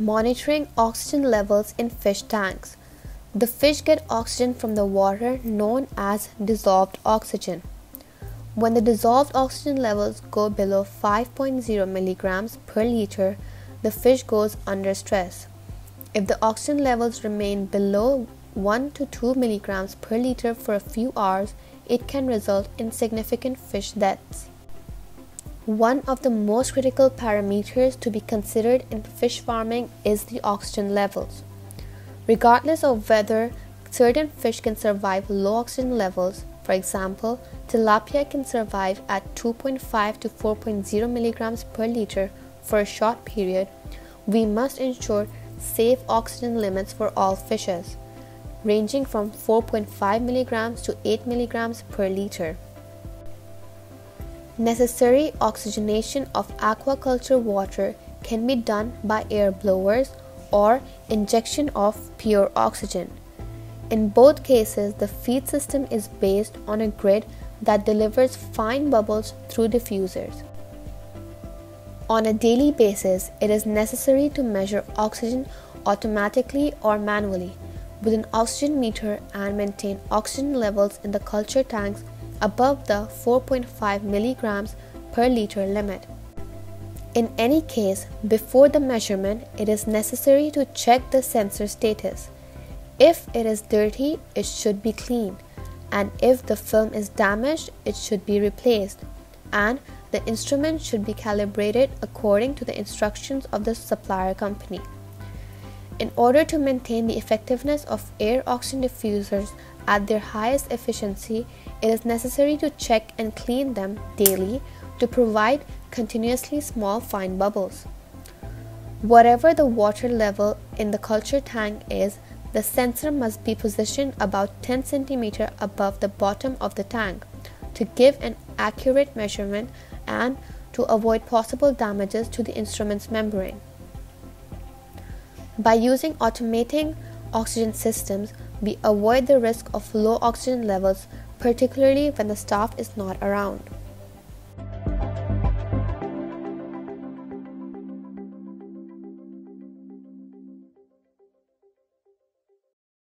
Monitoring oxygen levels in fish tanks. The fish get oxygen from the water known as dissolved oxygen. When the dissolved oxygen levels go below 5.0 milligrams per liter, the fish goes under stress. If the oxygen levels remain below 1 to 2 milligrams per liter for a few hours, it can result in significant fish deaths. One of the most critical parameters to be considered in fish farming is the oxygen levels. Regardless of whether certain fish can survive low oxygen levels, for example, tilapia can survive at 2.5 to 4.0 milligrams per liter for a short period, we must ensure safe oxygen limits for all fishes, ranging from 4.5 milligrams to 8 milligrams per liter. Necessary oxygenation of aquaculture water can be done by air blowers or injection of pure oxygen. In both cases, the feed system is based on a grid that delivers fine bubbles through diffusers. On a daily basis, it is necessary to measure oxygen automatically or manually with an oxygen meter and maintain oxygen levels in the culture tanks above the 4.5 milligrams per liter limit. In any case, before the measurement, it is necessary to check the sensor status. If it is dirty, it should be cleaned, and if the film is damaged, it should be replaced, and the instrument should be calibrated according to the instructions of the supplier company. In order to maintain the effectiveness of air oxygen diffusers at their highest efficiency, it is necessary to check and clean them daily to provide continuously small fine bubbles. Whatever the water level in the culture tank is, the sensor must be positioned about 10 cm above the bottom of the tank to give an accurate measurement and to avoid possible damages to the instrument's membrane. By using automating oxygen systems, we avoid the risk of low oxygen levels particularly when the staff is not around.